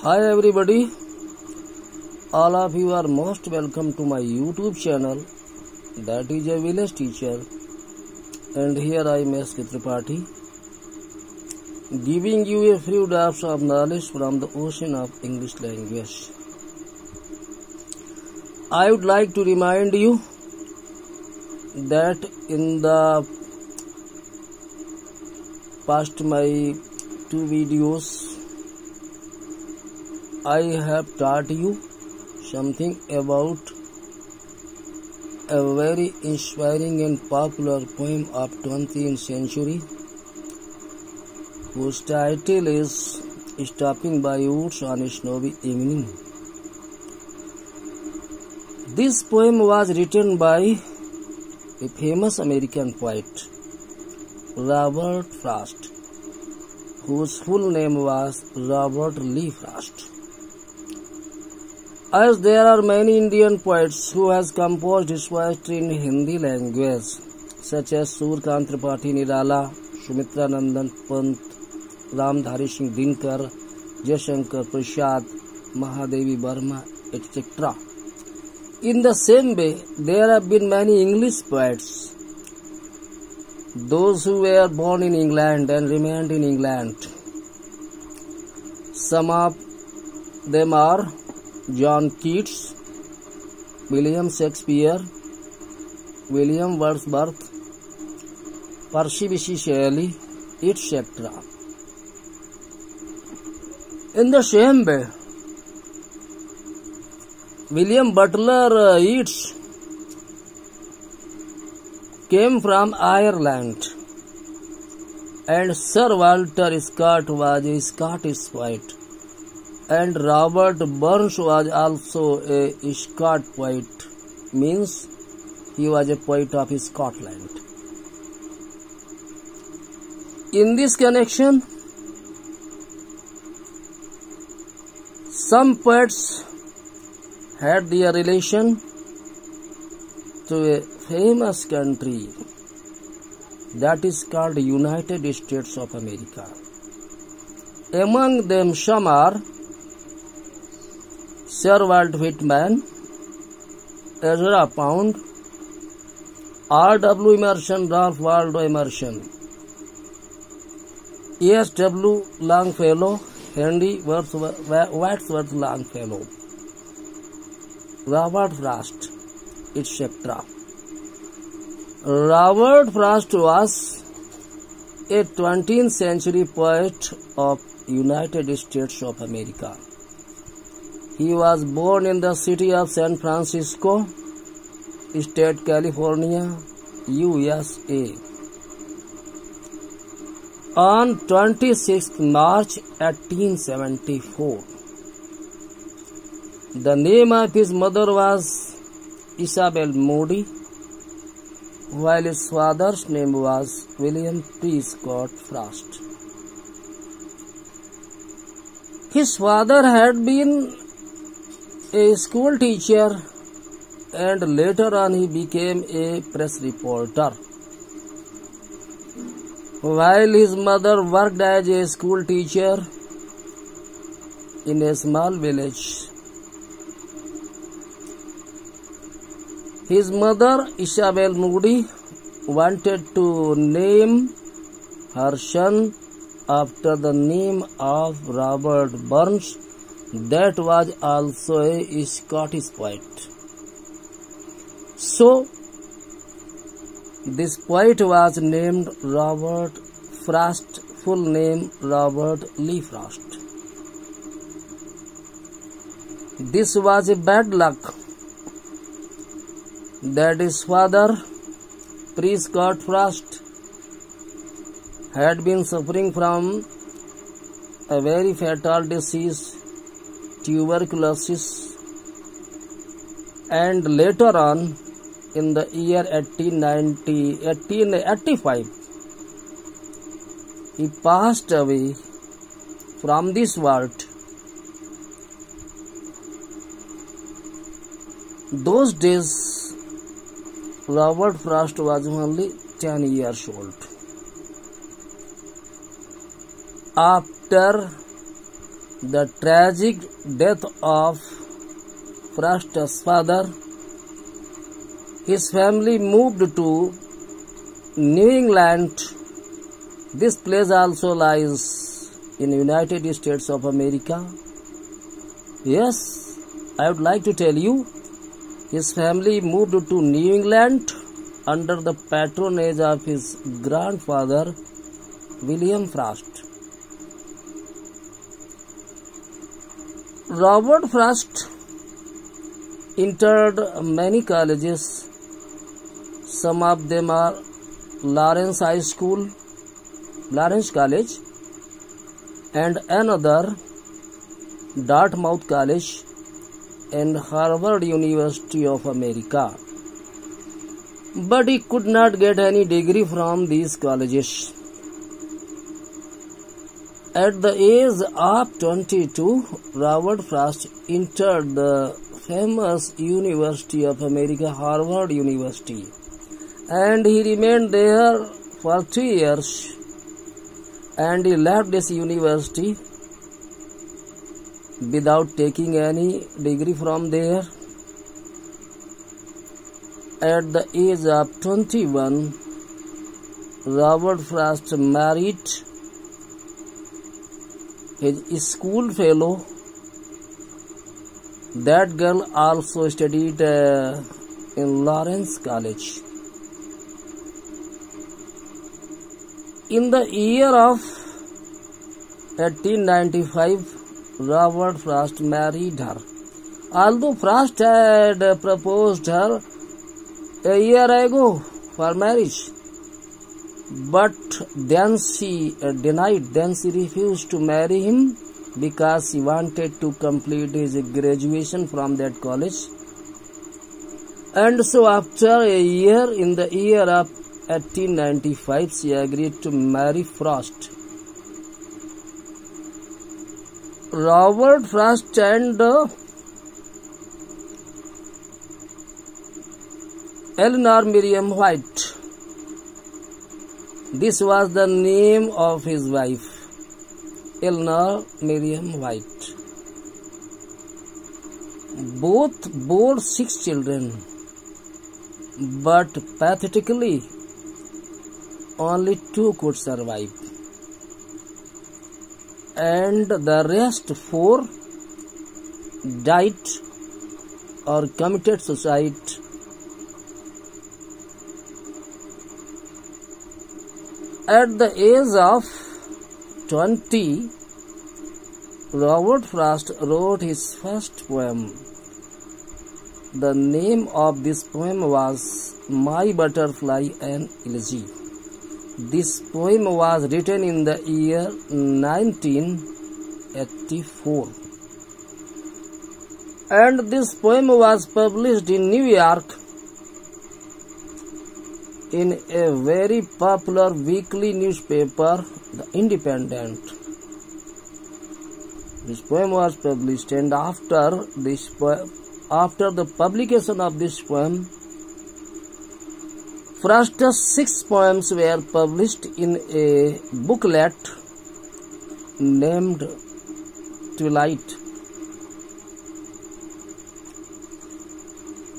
Hi everybody, all of you are most welcome to my YouTube channel that is a village teacher and here I am S. Tripathi giving you a few drops of knowledge from the ocean of English language. I would like to remind you that in the past my two videos I have taught you something about a very inspiring and popular poem of 20th century whose title is Stopping by Woods on a Snowy Evening. This poem was written by a famous American poet, Robert Frost, whose full name was Robert Lee Frost. As there are many Indian poets who has composed his poetry in Hindi language, such as Surkant Tripathi Nirala, Sumitra Nandan Pant, Ramdhari Singh Dinkar, Jashankar Prasad, Mahadevi Burma, etc. In the same way, there have been many English poets, those who were born in England and remained in England. Some of them are John Keats, William Shakespeare, William Wordsworth, Percy Bysshe Shelley, etc. In the same way, William Butler uh, Yeats came from Ireland and Sir Walter Scott was a Scottish poet and Robert Burns was also a Scot poet means he was a poet of Scotland. In this connection, some poets had their relation to a famous country that is called United States of America. Among them some are Sir Walt Whitman, Ezra Pound, R. W. Emerson, Ralph Waldo Emerson, S. W. Longfellow, Henry Wadsworth Longfellow, Robert Frost, etc. Robert Frost was a 20th century poet of United States of America. He was born in the city of San Francisco, State California, USA. On 26 March 1874. The name of his mother was Isabel Moody, while his father's name was William Prescott Frost. His father had been a school teacher and later on he became a press reporter. While his mother worked as a school teacher in a small village, his mother Isabel Moody wanted to name her son after the name of Robert Burns that was also a Scottish poet. So, this poet was named Robert Frost, full name Robert Lee Frost. This was a bad luck that his father, Prescott Frost, had been suffering from a very fatal disease tuberculosis and later on in the year 1890 1885 he passed away from this world. Those days robert frost was only 10 years old. After the tragic death of Frost's father, his family moved to New England. This place also lies in United States of America. Yes, I would like to tell you, his family moved to New England under the patronage of his grandfather William Frost. Robert Frost entered many colleges. Some of them are Lawrence High School, Lawrence College, and another Dartmouth College and Harvard University of America. But he could not get any degree from these colleges. At the age of 22, Robert Frost entered the famous University of America, Harvard University, and he remained there for three years. And he left this university without taking any degree from there. At the age of 21, Robert Frost married his school fellow. That girl also studied uh, in Lawrence College. In the year of 1895, Robert Frost married her. Although Frost had proposed her a year ago for marriage, but then she denied, then she refused to marry him because she wanted to complete his graduation from that college. And so, after a year, in the year of 1895, she agreed to marry Frost. Robert Frost and uh, Eleanor Miriam White. This was the name of his wife, Eleanor Miriam White. Both bore six children, but pathetically, only two could survive and the rest four died or committed suicide. At the age of 20, Robert Frost wrote his first poem. The name of this poem was My Butterfly and Elegy. This poem was written in the year 1984. And this poem was published in New York in a very popular weekly newspaper, The Independent. This poem was published, and after this poem, after the publication of this poem, first six poems were published in a booklet named Twilight.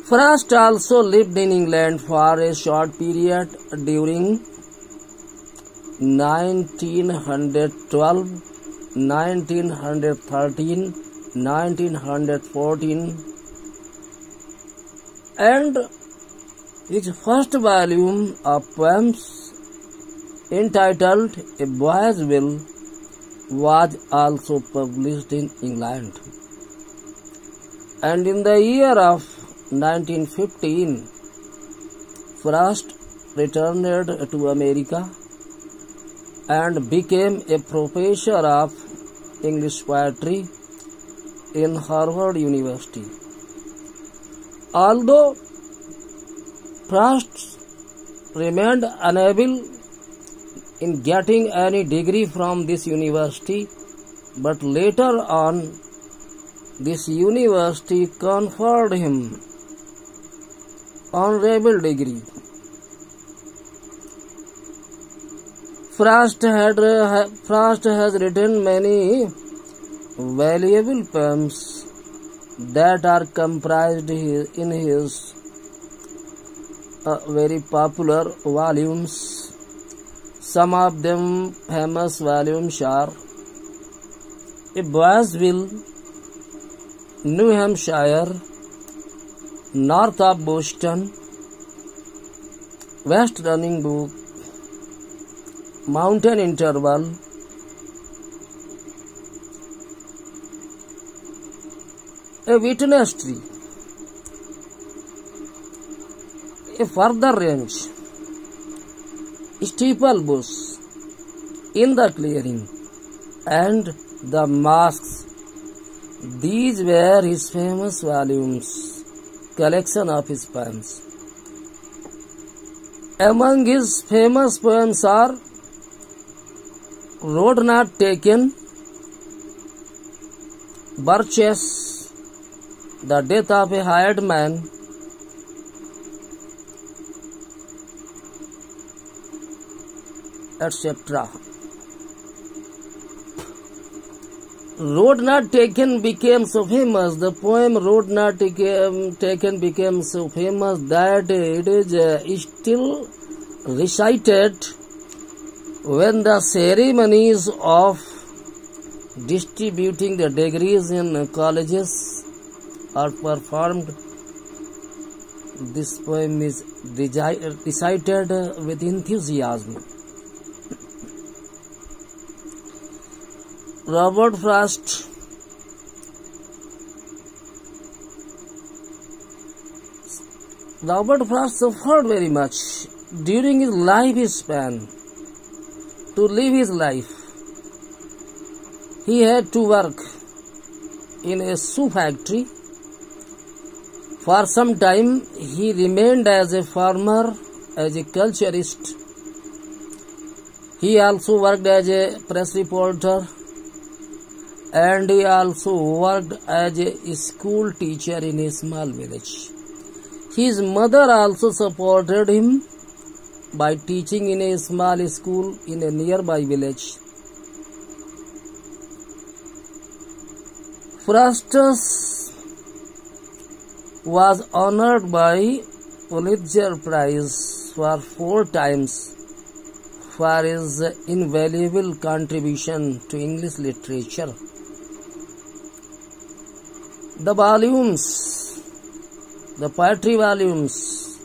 Frost also lived in England for a short period during 1912, 1913, 1914, and his first volume of poems entitled A Boy's Will was also published in England. And in the year of 1915, Frost returned to America and became a professor of English poetry in Harvard University. Although Frost remained unable in getting any degree from this university, but later on, this university conferred him honorable degree. Frost had Frost has written many valuable poems that are comprised in his uh, very popular volumes. Some of them famous volumes are A Boy's Will, New Hampshire, North of Boston, West Running Brook, Mountain Interval, a witness tree, a further range, steeple bush in the clearing, and the masks. These were his famous volumes, collection of his poems. Among his famous poems are Road Not Taken, Birches, The Death of a Hired Man, etc. Road Not Taken became so famous, the poem Road Not Taken became so famous that it is uh, still recited when the ceremonies of distributing the degrees in colleges are performed. This poem is recited with enthusiasm. Robert Frost Robert Frost suffered very much during his life span to live his life. He had to work in a shoe factory. For some time, he remained as a farmer, as a culturist. He also worked as a press reporter and he also worked as a school teacher in a small village. His mother also supported him by teaching in a small school in a nearby village. Frustus was honored by Pulitzer Prize for four times for his invaluable contribution to English literature. The volumes, the poetry volumes.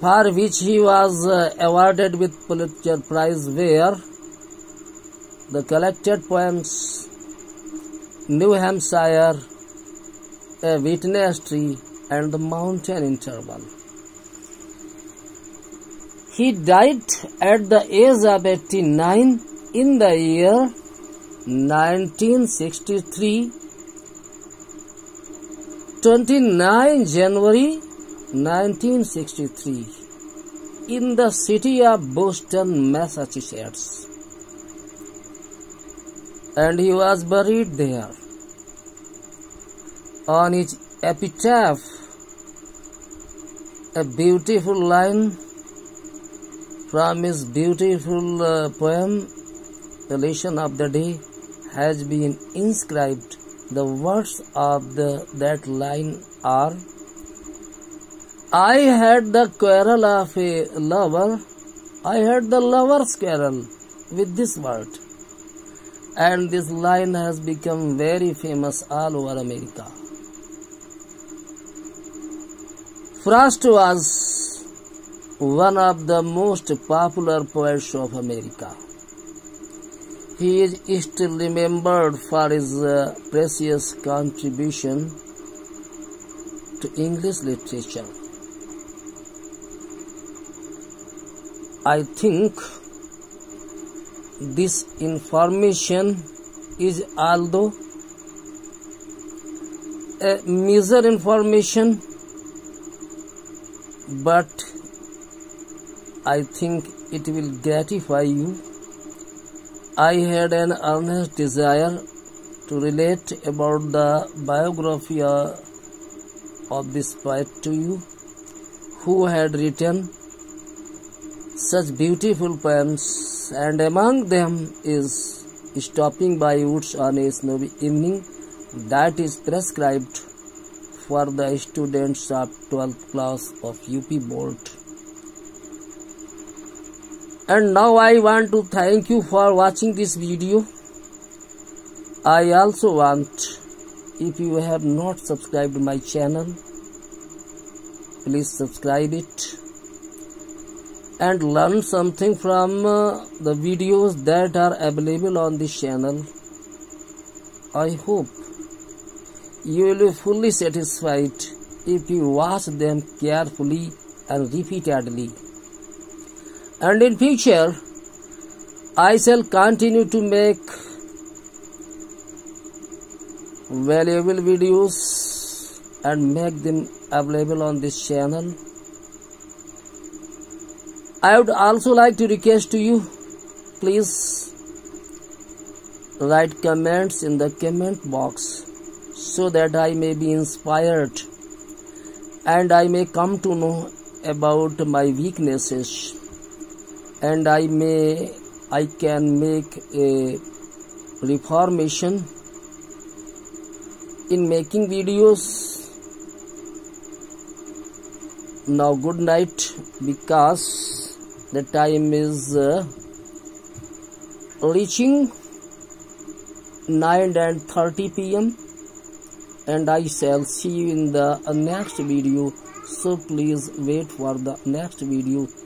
For which he was uh, awarded with Pulitzer Prize were the collected poems New Hampshire, A Witness Tree, and The Mountain Interval. He died at the age of 89 in the year 1963, 29 January 1963 in the city of Boston, Massachusetts. And he was buried there. On his epitaph, a beautiful line from his beautiful uh, poem, The Lesson of the Day, has been inscribed. The words of the, that line are I had the quarrel of a lover, I had the lover's quarrel with this word. And this line has become very famous all over America. Frost was one of the most popular poets of America. He is still remembered for his uh, precious contribution to English literature. I think this information is although a measure information but I think it will gratify you. I had an earnest desire to relate about the biography of this poet to you who had written such beautiful poems and among them is stopping by woods on a snowy evening that is prescribed for the students of 12th class of UP board. And now I want to thank you for watching this video. I also want if you have not subscribed my channel please subscribe it. And learn something from uh, the videos that are available on this channel. I hope you will be fully satisfied if you watch them carefully and repeatedly and in future i shall continue to make valuable videos and make them available on this channel. I would also like to request to you please write comments in the comment box so that I may be inspired and I may come to know about my weaknesses and I may I can make a reformation in making videos. Now good night because the time is uh, reaching 9 and 30 pm and I shall see you in the next video. So please wait for the next video